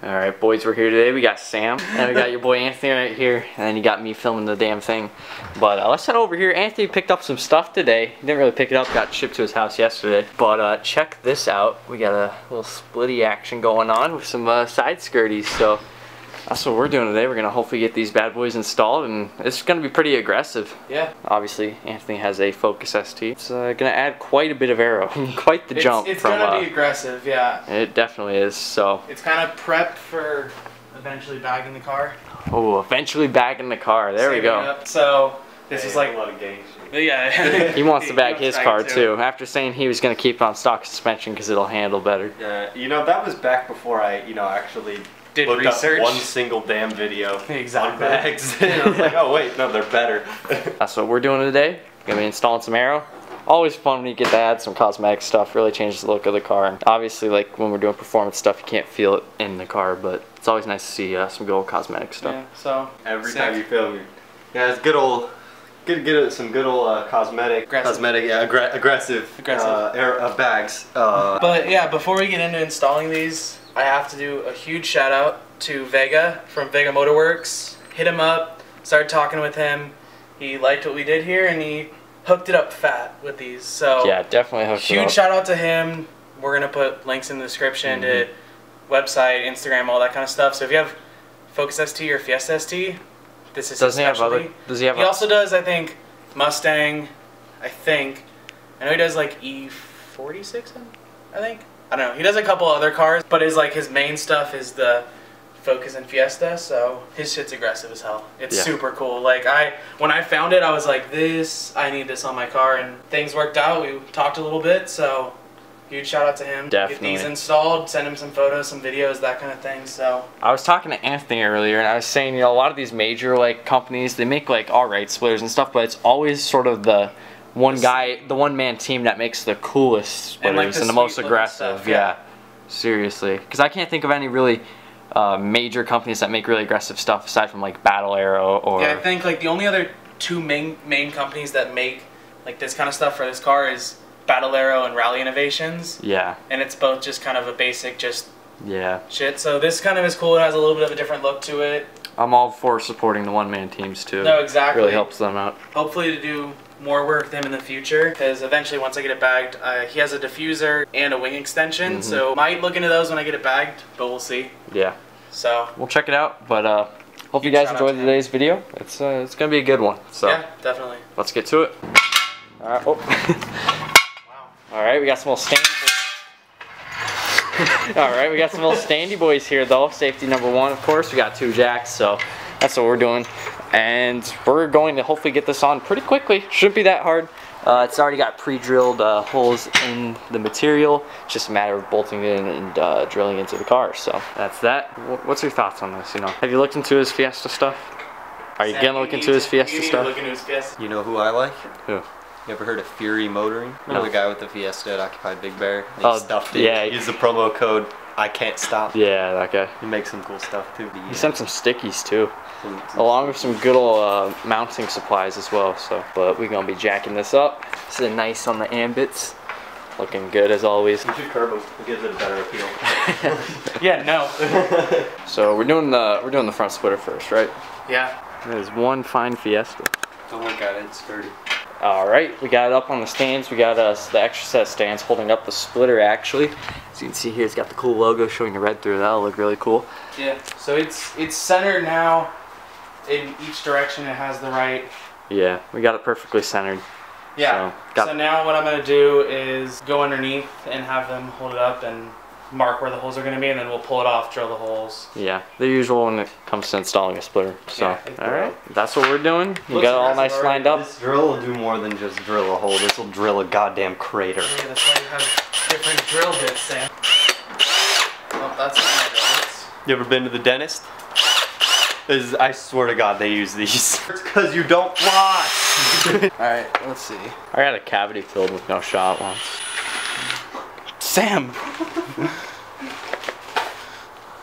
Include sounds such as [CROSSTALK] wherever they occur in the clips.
All right, boys, we're here today. We got Sam, and we got your boy Anthony right here, and then you got me filming the damn thing. But uh, let's head over here. Anthony picked up some stuff today. He didn't really pick it up, got shipped to his house yesterday. But uh, check this out. We got a little splitty action going on with some uh, side skirties. So that's what we're doing today. We're gonna hopefully get these bad boys installed, and it's gonna be pretty aggressive. Yeah. Obviously, Anthony has a Focus ST. It's uh, gonna add quite a bit of aero, [LAUGHS] quite the It's, jump it's from. gonna uh, be aggressive, yeah. it definitely is. So, It's kind of prepped for eventually bagging the car. oh, eventually bagging the car. There we go. up. So this is like a lot of gang [LAUGHS] yeah. [LAUGHS] He wants to bag wants his bag car it too. After saying he was gonna keep on stock suspension because it'll handle better. Yeah, you know that was back before I, you know, actually Did looked research. up one single damn video [LAUGHS] Exactly. on bags. and I was like, oh wait, no, they're better. [LAUGHS] That's what we're doing today. Gonna be installing some aero. Always fun when you get to add some cosmetic stuff. Really changes the look of the car. And obviously, like when we're doing performance stuff, you can't feel it in the car, but it's always nice to see uh, some good old cosmetic stuff. Yeah, so Every sick. time you film, you yeah, it's good old. good get some good old uh, cosmetic, Aggressive. cosmetic, yeah, aggra- aggressive, Aggressive. Uh, air, uh, bags. Uh, But yeah, before we get into installing these, I have to do a huge shout out to Vega from Vega Motorworks. Hit him up, started talking with him. He liked what we did here and he hooked it up fat with these. So Yeah, definitely hooked it huge shout out to him. We're gonna put links in the description to mm-hmm. website, Instagram, all that kind of stuff. So if you have Focus ST or Fiesta ST, this is his Doesn't he have other? Does he have? He also does, I think, Mustang. I think. I know he does like E46. I think. I don't know. He does a couple other cars, but his like his main stuff is the Focus and Fiesta. So his shit's aggressive as hell. It's Yeah. super cool. Like I, when I found it, I was like, this. I need this on my car, and things worked out. We talked a little bit, so. Huge shout out to him. Get these Definitely. installed, send him some photos, some videos, that kind of thing. So I was talking to Anthony earlier, and I was saying, you know, a lot of these major like companies, they make like all right splitters and stuff, but it's always sort of the one guy, the one man team that makes the coolest splitters And, and, like, the the most aggressive. stuff, yeah. yeah. seriously, because I can't think of any really uh, major companies that make really aggressive stuff aside from like Battle Aero or Yeah, I think like the only other two main main companies that make like this kind of stuff for this car is Battle Aero and Rally Innovations, yeah, and it's both just kind of a basic just yeah. shit. So this kind of is cool. It has a little bit of a different look to it. I'm all for supporting the one man teams too. No, exactly. Really helps them out. Hopefully to do more work with him in the future, because eventually once I get it bagged, uh, he has a diffuser and a wing extension. Mm-hmm. So might look into those when I get it bagged, but we'll see. Yeah, So we'll check it out. But uh, hope you guys enjoyed to today's video. It's uh, it's gonna be a good one. So. yeah, definitely. Let's get to it. All right. Oh. [LAUGHS] All right, we got some little boys. [LAUGHS] All right, we got some little standy boys here though. Safety number one, of course. We got two jacks, so that's what we're doing. And we're going to hopefully get this on pretty quickly. Shouldn't be that hard. Uh, it's already got pre-drilled uh, holes in the material. It's just a matter of bolting it in and uh, drilling into the car. So that's that. Wh- What's your thoughts on this? You know, have you looked into his Fiesta stuff? Are you Sam, gonna look need into his to- Fiesta you need to stuff? Look into his Fiesta. you know who I like? Who? You ever heard of Fury Motoring? You know No. the guy with the Fiesta at Occupied Big Bear? He Oh, stuffed it. yeah. Use the promo code I can't stop. Yeah, that guy. He makes some cool stuff too. He sent some stickies too, Some- some- along with some good old uh, mounting supplies as well. So, but we're gonna be jacking this up. This is nice on the ambits, looking good as always. You should curb him. It gives it a better appeal. [LAUGHS] Yeah, no. [LAUGHS] So we're doing the we're doing the front splitter first, right? yeah. There's one fine Fiesta. Don't look at it. It's sturdy. All right, we got it up on the stands. We got uh, the extra set of stands holding up the splitter actually. As you can see here, it's got the cool logo showing the red through. That'll look really cool. Yeah, so it's it's centered now. In each direction, it has the right. Yeah, we got it perfectly centered. Yeah. So, So, now what I'm gonna do is go underneath and have them hold it up and mark where the holes are gonna be, and then we'll pull it off, drill the holes. Yeah, the usual when it comes to installing a splitter. So, Yeah, it's all right, that's what we're doing. You Looks got it all nice already. lined up. This drill will do more than just drill a hole. This will drill a goddamn crater. Yeah, that's why you have different drill bits, Sam. Oh, that's my drill. You ever been to the dentist? Is I swear to God they use these. [LAUGHS] It's because you don't floss. [LAUGHS] All right, let's see. I got a cavity filled with no shot once. Sam.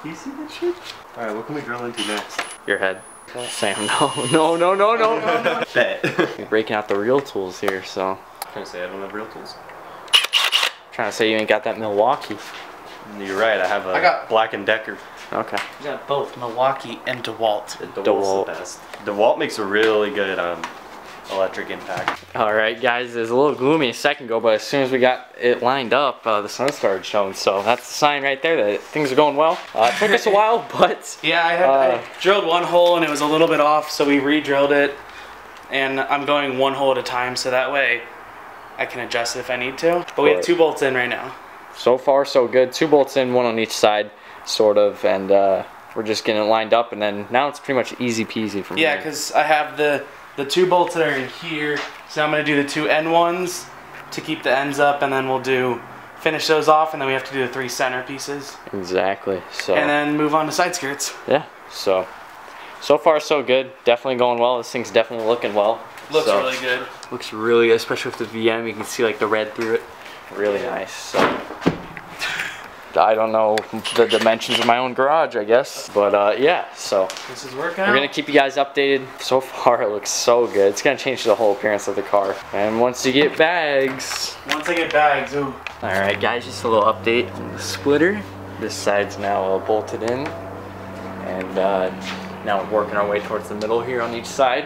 you see that shit? All right, what can we drill into next? Your head. Sam, no, no, no, no, no, no, [LAUGHS] no. Bet. You're breaking out the real tools here, so. I'm Trying to say I don't have real tools. Trying to say you ain't got that Milwaukee. You're right. I have a I got- Black and Decker. Okay. I got both Milwaukee and DeWalt. The DeWalt's DeWalt. the best. DeWalt makes a really good um, electric impact. All right, guys. It was a little gloomy a second ago, but as soon as we got it lined up, uh, the sun started showing. So that's a sign right there that things are going well. Uh, it took us a [LAUGHS] while, but Yeah, I, had, Uh, I drilled one hole and it was a little bit off, so we re-drilled it. And I'm going one hole at a time, so that way I can adjust it if I need to. But we have two bolts in right now. so far so good. Two bolts in, one on each side, sort of, and uh, we're just getting it lined up. And then now it's pretty much easy peasy from Yeah, here. because I have the the two bolts that are in here. So I'm gonna do the two end ones to keep the ends up, and then we'll do finish those off, and then we have to do the three center pieces, exactly. So and then move on to side skirts. yeah. So so far so good. Definitely going well. This thing's definitely looking well. Looks So- really good. Looks really good, especially with the VM. You can see like the red through it. Really nice. So I don't know the dimensions of my own garage, I guess, but uh, yeah. So This is working we're out. gonna keep you guys updated. So far, [LAUGHS] it looks so good. It's gonna change the whole appearance of the car. And once you get bags, Once I get bags, ooh. all right, guys, just a little update on the splitter. This side's now uh, bolted in, and uh, now we're working our way towards the middle here on each side.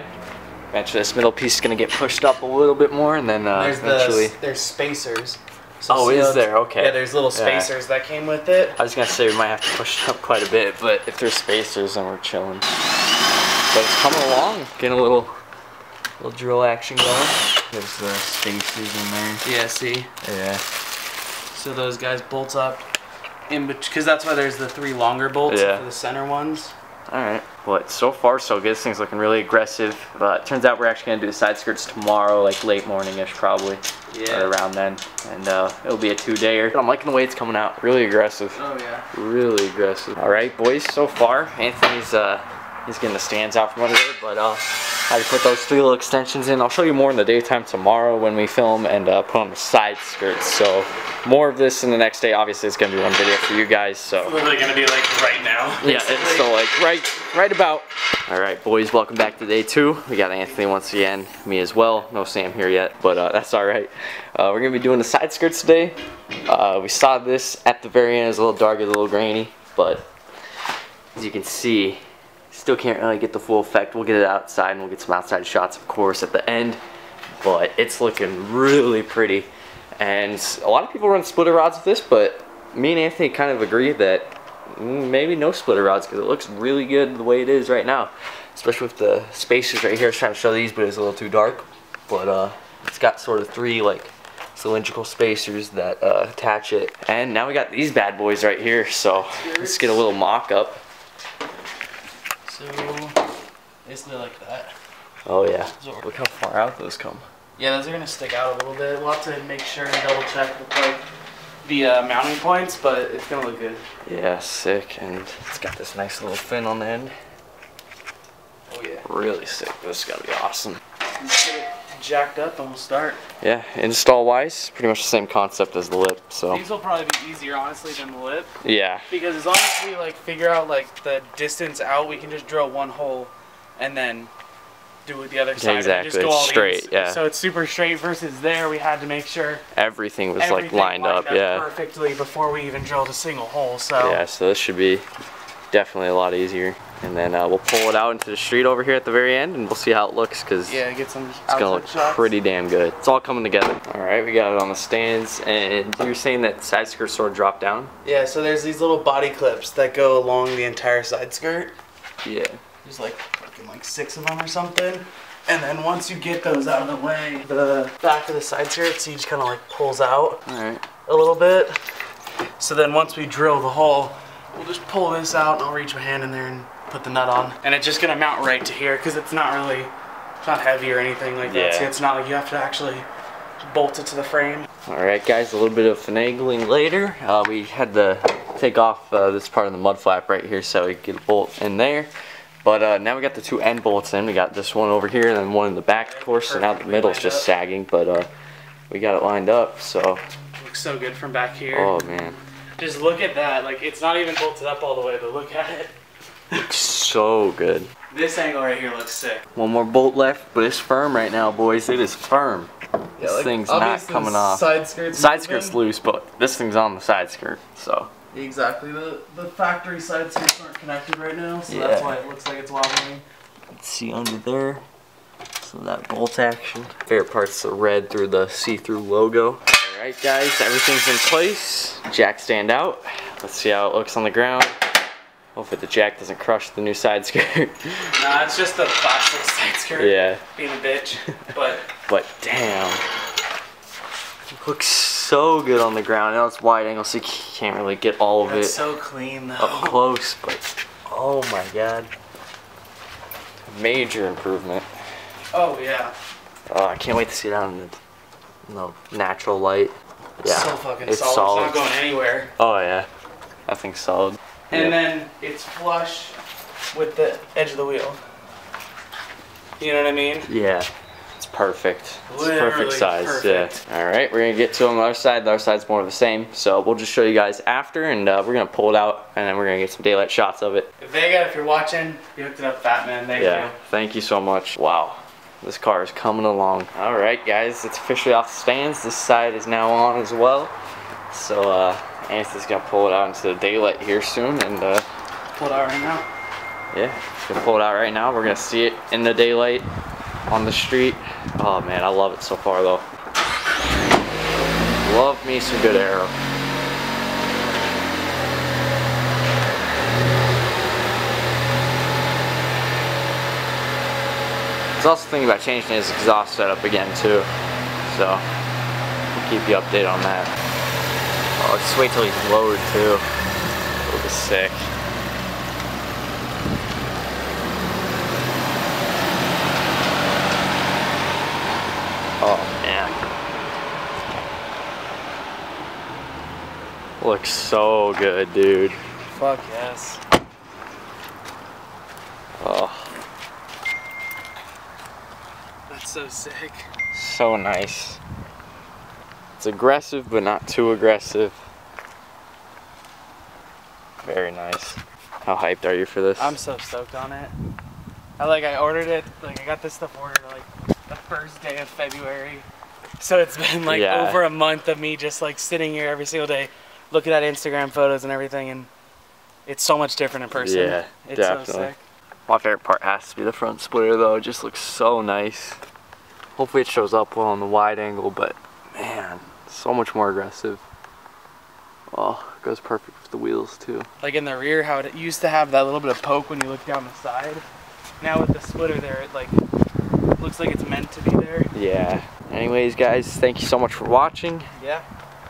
Eventually, this middle piece is gonna get pushed up a little bit more, and then uh, There's eventually. the there's spacers. So Oh, see is there? Okay. Yeah, there's little Yeah. spacers that came with it. I was gonna say we might have to push it up quite a bit, but if there's spacers, then we're chilling. But it's coming along, getting a little, little drill action going. There's the spacers in there. Yeah, see. Yeah. So those guys bolt up in because that's why there's the three longer bolts Yeah. for the center ones. All right. But so far so good. This thing's looking really aggressive. But turns out we're actually gonna do the side skirts tomorrow, like late morning-ish probably. Yeah. Or around then, and uh, it'll be a two-dayer. I'm liking the way it's coming out. Really aggressive. Oh yeah. Really aggressive. All right, boys. So far, Anthony's uh, he's getting the stands out from under there, but uh, I put those three little extensions in. I'll show you more in the daytime tomorrow when we film and uh, put on the side skirts. So more of this in the next day. Obviously, it's gonna be one video for you guys. So Literally gonna be like right now. yeah, it's still like right, right about. All right, boys, welcome back to day two. We got Anthony once again, me as well. No Sam here yet, but uh, that's all right. Uh, we're gonna be doing the side skirts today. Uh, we saw this at the very end. It's a little dark, a little grainy, but as you can see, still can't really get the full effect. We'll get it outside and we'll get some outside shots, of course, at the end. But it's looking really pretty. And a lot of people run splitter rods with this, but me and Anthony kind of agree that maybe no splitter rods because it looks really good the way it is right now. Especially with the spacers right here. I was trying to show these, but it's a little too dark. But uh, it's got sort of three like cylindrical spacers that uh, attach it. And now we got these bad boys right here. So let's get a little mock up. So basically like that. Oh yeah. Look how far out those come. Yeah, those are gonna stick out a little bit. We'll have to make sure and double check with like the uh, mounting points, but it's gonna look good. Yeah, sick. And it's got this nice little fin on the end. Oh yeah. Really sick. This is gotta be awesome. Let's get it jacked up and we'll start. Yeah, install wise, pretty much the same concept as the lip. So These will probably be easier, honestly, than the lip. yeah, Because as long as we like figure out like the distance out, we can just drill one hole and then do it the other side. exactly. Just go all straight, ins- yeah. So it's super straight versus there we had to make sure everything was everything like lined up. Yeah, perfectly before we even drilled a single hole. So yeah. So this should be definitely a lot easier. And then uh, we'll pull it out into the street over here at the very end, and we'll see how it looks because yeah, get some it's gonna look shots. pretty damn good. It's all coming together. All right, we got it on the stands, and you're saying that side skirts sort of drop down. Yeah, so there's these little body clips that go along the entire side skirt. Yeah. There's like fucking like six of them or something. And then once you get those out of the way, the back of the side skirt seat just kind of like pulls out All right. a little bit. So then once we drill the hole, we'll just pull this out and I'll reach my hand in there and put the nut on. And it's just gonna mount right to here because it's not really, it's not heavy or anything like that. Yeah. So it's not like you have to actually bolt it to the frame. All right, guys, a little bit of finagling later. Uh, we had to take off uh, this part of the mud flap right here so we could get a bolt in there. But uh, now we got the two end bolts in. We got this one over here and then one in the back, of course. So now the Perfectly middle's just up. sagging, but uh, we got it lined up. So, looks so good from back here. oh man, Just look at that. Like it's not even bolted up all the way, but look at it. looks so good. This angle right here looks sick. One more bolt left, but it's firm right now, boys. It is firm. this thing's not coming off. Side skirts. Side skirt's loose, but this thing's on the side skirt. So Exactly. The the factory side skirt aren't connected right now, so Yeah. that's why it looks like it's wobbling. Let's see under there. So that bolt action. Favorite part's the red through the see-through logo. Alright guys, everything's in place. Jack stand out. Let's see how it looks on the ground. Hopefully the jack doesn't crush the new side skirt. [LAUGHS] Nah, it's just the plastic side skirt yeah, being a bitch. But [LAUGHS] but damn. It looks so good on the ground. I know it's wide angle, so you can't really get all of it it's so clean though. up close, but oh my god. Major improvement. Oh yeah. Oh, I can't wait to see it out in the, in the natural light. Yeah, So fucking it's solid. solid. It's not going anywhere. Oh yeah, that thing's solid. And Yep. then it's flush with the edge of the wheel. You know what I mean? Yeah, it's perfect. It's Literally perfect size. perfect. Yeah. All right, we're gonna get to on the other side. The other side's more of the same. So we'll just show you guys after, and uh, we're gonna pull it out, and then we're gonna get some daylight shots of it. Vega, if you're watching, you hooked it up, fat man. Thank yeah. you. Thank you so much. Wow. This car is coming along. All right, guys, it's officially off the stands. This side is now on as well. So uh, Anthony's gonna pull it out into the daylight here soon, and uh, Pull it out right now. Yeah, gonna pull it out right now. We're gonna see it in the daylight on the street. Oh man, I love it so far though. Love me some good aero. I was also thinking about changing his exhaust setup again too. So we'll keep you updated on that. Oh, just wait till he's lowered too. It'll be sick. Oh man. Looks so good, dude. Fuck yes. Oh, That's so sick. so nice. It's aggressive, but not too aggressive. Very nice. How hyped are you for this? I'm so stoked on it. I like I ordered it like I got this stuff ordered like the first day of February. So it's been like Yeah. over a month of me just like sitting here every single day looking at Instagram photos and everything and it's so much different in person. Yeah, it's definitely. so sick. My favorite part has to be the front splitter though. It just looks so nice. Hopefully it shows up well on the wide angle, but man, so much more aggressive. Oh, it goes perfect with the wheels too. Like in the rear how it used to have that little bit of poke when you look down the side. Now with the splitter there it like looks like it's meant to be there. Yeah. Anyways, guys, thank you so much for watching. Yeah.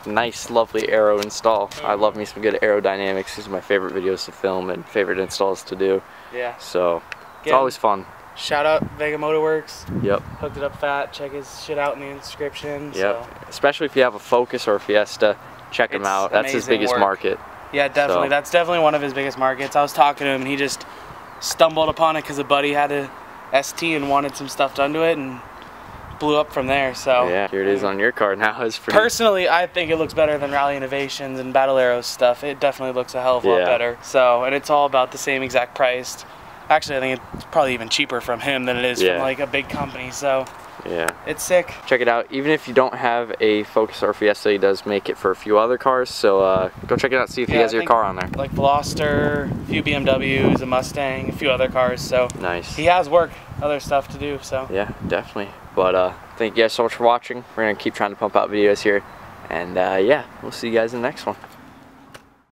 Nice, lovely aero install. I mm-hmm. love me some good aerodynamics. These are my favorite videos to film and favorite installs to do. Yeah. So it's always fun. Shout out Vega Motorworks. Yep. Hooked it up fat. Check his shit out in the description. Yep. So. Especially if you have a Focus or a Fiesta, check him out. That's his biggest work. market. Yeah, definitely. So- That's definitely one of his biggest markets. I was talking to him and he just stumbled upon it because a buddy had a ST and wanted some stuff done to it and blew up from there. So Yeah, here it is on your card now. [LAUGHS] It's pretty. Personally, I think it looks better than Rally Innovations and Battle Aeros stuff. It definitely looks a hell of a lot Yeah. better. So, and it's all about the same exact price. Actually, I think it's probably even cheaper from him than it is Yeah. from like a big company. So, yeah. it's sick. Check it out. Even if you don't have a Focus or Fiesta, he does make it for a few other cars. So uh, go check it out. See if he has I your car on there. Like Veloster, a few BMWs, a Mustang, a few other cars. So, Nice. he has work, other stuff to do. So, Yeah, definitely. But uh, thank you guys so much for watching. We're gonna keep trying to pump out videos here, and uh, yeah, we'll see you guys in the next one.